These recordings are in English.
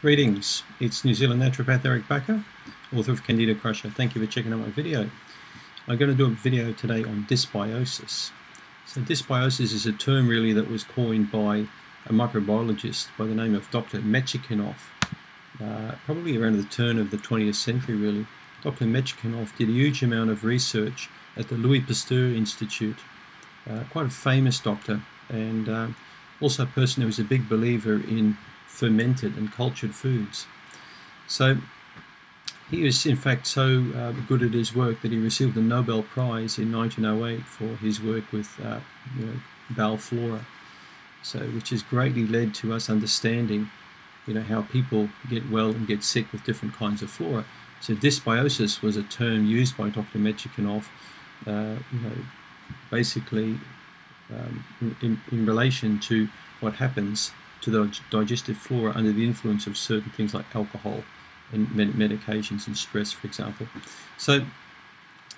Greetings, it's New Zealand naturopath Eric Bakker, author of Candida Crusher. Thank you for checking out my video. I'm going to do a video today on dysbiosis. So dysbiosis is a term really that was coined by a microbiologist by the name of Dr. Metchnikoff, uh, probably around the turn of the 20th century really. Dr. Metchnikoff did a huge amount of research at the Louis Pasteur Institute, uh, quite a famous doctor and uh, also a person who was a big believer in fermented and cultured foods. So he was in fact so uh, good at his work that he received the Nobel Prize in 1908 for his work with uh, you know, bowel flora. So which has greatly led to us understanding you know how people get well and get sick with different kinds of flora. So dysbiosis was a term used by Dr. Metchnikoff, uh, you know, basically um, in, in relation to what happens to the digestive flora under the influence of certain things like alcohol and medications and stress, for example. So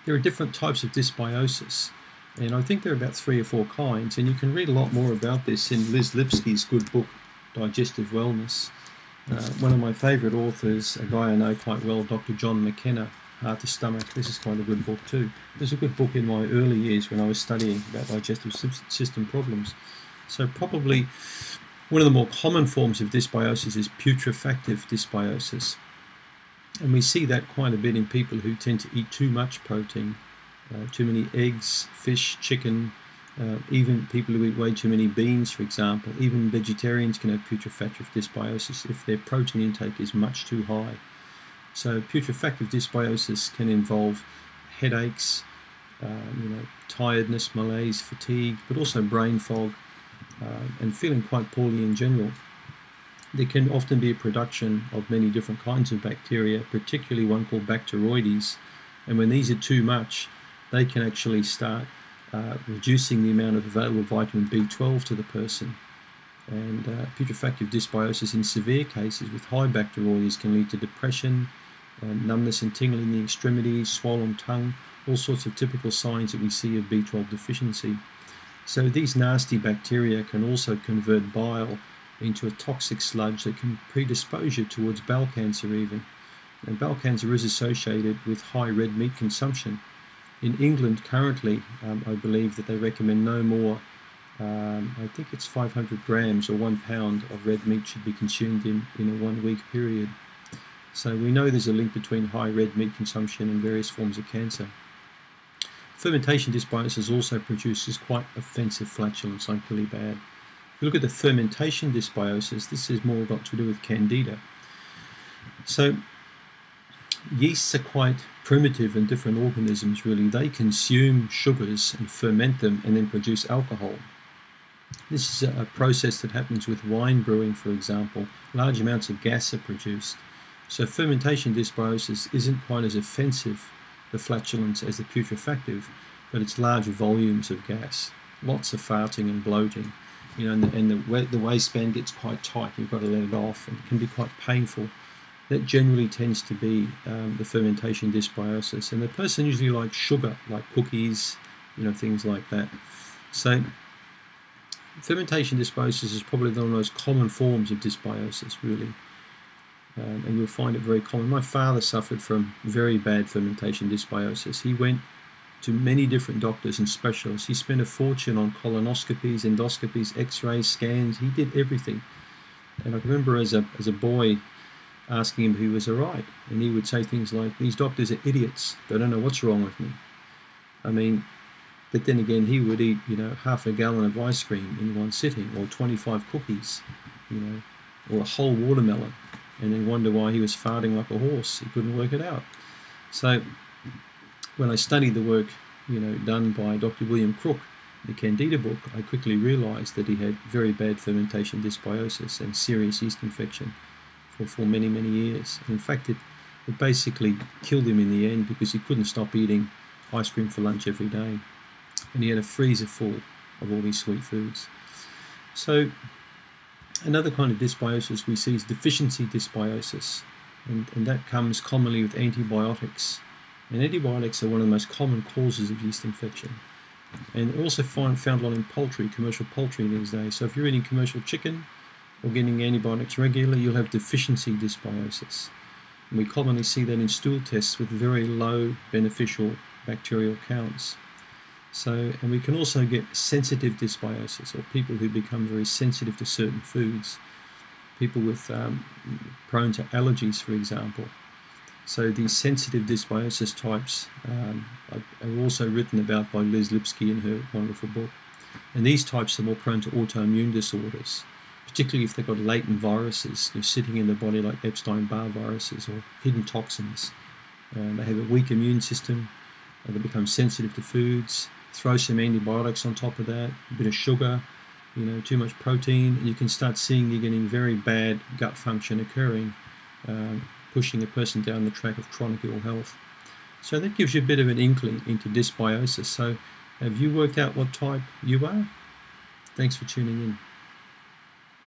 there are different types of dysbiosis, and I think there are about three or four kinds, and you can read a lot more about this in Liz Lipski's good book, Digestive Wellness. Uh, one of my favourite authors, a guy I know quite well, Dr. John McKenna, Hard to Stomach. This is quite a good book too. There's a good book in my early years when I was studying about digestive system problems. So probably one of the more common forms of dysbiosis is putrefactive dysbiosis. And we see that quite a bit in people who tend to eat too much protein, uh, too many eggs, fish, chicken, uh, even people who eat way too many beans, for example. Even vegetarians can have putrefactive dysbiosis if their protein intake is much too high. So putrefactive dysbiosis can involve headaches, uh, you know, tiredness, malaise, fatigue, but also brain fog, uh, and feeling quite poorly in general. There can often be a production of many different kinds of bacteria, particularly one called Bacteroides. And when these are too much, they can actually start uh, reducing the amount of available vitamin B12 to the person. And uh, putrefactive dysbiosis in severe cases with high Bacteroides can lead to depression, um, numbness and tingling in the extremities, swollen tongue, all sorts of typical signs that we see of B12 deficiency. So these nasty bacteria can also convert bile into a toxic sludge that can predispose you towards bowel cancer even. And bowel cancer is associated with high red meat consumption. In England currently, um, I believe that they recommend no more, um, I think it's 500 grams or one pound of red meat should be consumed in, in a one week period. So we know there's a link between high red meat consumption and various forms of cancer. Fermentation dysbiosis also produces quite offensive flatulence, like really bad. If you look at the fermentation dysbiosis, this is more got to do with candida. So yeasts are quite primitive and different organisms really. They consume sugars and ferment them and then produce alcohol. This is a process that happens with wine brewing, for example. Large amounts of gas are produced. So fermentation dysbiosis isn't quite as offensive the flatulence as the putrefactive, but it's large volumes of gas, lots of farting and bloating, you know, and the, and the, the waistband gets quite tight. You've got to let it off, and it can be quite painful. That generally tends to be um, the fermentation dysbiosis, and the person usually likes sugar, like cookies, you know, things like that. So fermentation dysbiosis is probably one of the most common forms of dysbiosis, really um, and you'll find it very common. My father suffered from very bad fermentation dysbiosis. He went to many different doctors and specialists. He spent a fortune on colonoscopies, endoscopies, x-rays, scans. He did everything. And I remember as a, as a boy asking him if he was all right. And he would say things like, these doctors are idiots. They don't know what's wrong with me. I mean, but then again, he would eat, you know, half a gallon of ice cream in one sitting or 25 cookies, you know, or a whole watermelon and then wonder why he was farting like a horse. He couldn't work it out. So when I studied the work, you know, done by Dr. William Crook, the Candida book, I quickly realized that he had very bad fermentation dysbiosis and serious yeast infection for, for many, many years. And in fact, it, it basically killed him in the end because he couldn't stop eating ice cream for lunch every day. And he had a freezer full of all these sweet foods. So another kind of dysbiosis we see is deficiency dysbiosis, and, and that comes commonly with antibiotics. And antibiotics are one of the most common causes of yeast infection. And also find, found a lot in poultry, commercial poultry these days. So if you're eating commercial chicken, or getting antibiotics regularly, you'll have deficiency dysbiosis. And we commonly see that in stool tests with very low beneficial bacterial counts. So, and we can also get sensitive dysbiosis, or people who become very sensitive to certain foods. People with um, prone to allergies, for example. So these sensitive dysbiosis types um, are also written about by Liz Lipski in her wonderful book. And these types are more prone to autoimmune disorders, particularly if they've got latent viruses sitting in the body like Epstein-Barr viruses or hidden toxins. Uh, they have a weak immune system, they become sensitive to foods, throw some antibiotics on top of that, a bit of sugar, you know, too much protein, and you can start seeing you're getting very bad gut function occurring, um, pushing a person down the track of chronic ill health. So that gives you a bit of an inkling into dysbiosis. So have you worked out what type you are? Thanks for tuning in.